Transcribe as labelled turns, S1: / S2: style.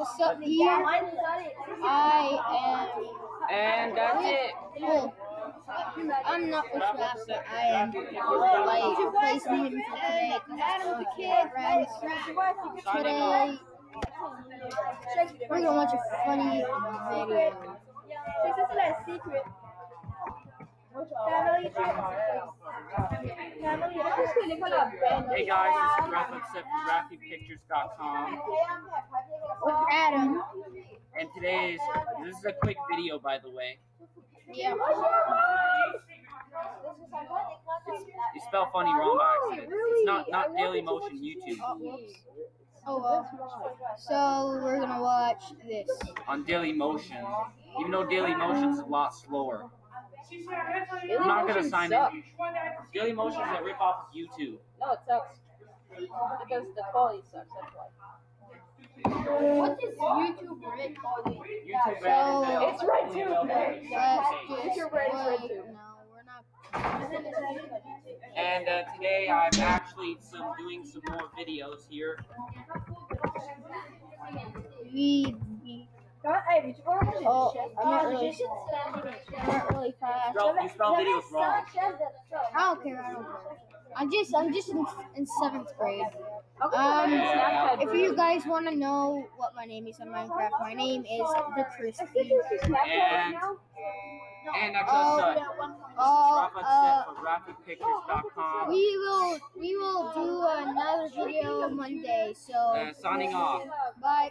S1: What's up, here? I am.
S2: And that's it.
S1: am. Well, I'm not with Rafa. I am like replacing him for today because I'm kid friends. Today, we're gonna watch a funny video.
S3: C'est ça, c'est la secret. Family trip. Family Qu'est-ce que l'école a fait?
S2: Hey guys, this is Raph except GraphicPictures.com.
S1: Adam.
S2: And today is this is a quick video by the way.
S1: Yeah.
S2: You spell funny wrong by accident. It's not not Daily Motion YouTube.
S1: Oh. Oh well. So we're gonna watch this.
S2: On Daily Motion. Even though Daily Motion is a lot slower. I'm not gonna sign in. Daily Motion is a ripoff of YouTube.
S4: No, it sucks. Because the quality sucks, that's why.
S3: What is YouTube Red?
S2: YouTube
S1: So-
S4: It's red too.
S1: Let's just
S4: Your red
S1: wait.
S4: too.
S1: No, we're not.
S2: And uh, today I'm actually some doing some more videos here.
S1: We. we
S3: Hey, mais tu peux ranger
S1: Oh. I'm not really-
S3: j'ai juste
S1: not really fast.
S2: Spell- you spell videos wrong.
S3: cinq chaises de ça.
S1: I don't care. I don't care. I'm just. I'm just in, in seventh grade.
S4: How come
S1: Um,
S4: you're not on Snapchat,
S1: If you guys want to know what my name is on Minecraft, my name is the Crispy.
S2: And and I
S1: Oh,
S2: just uh,
S1: Oh,
S2: Rafa
S1: uh, we will we will do another video Monday. So
S2: Uh, signing off.
S1: bye.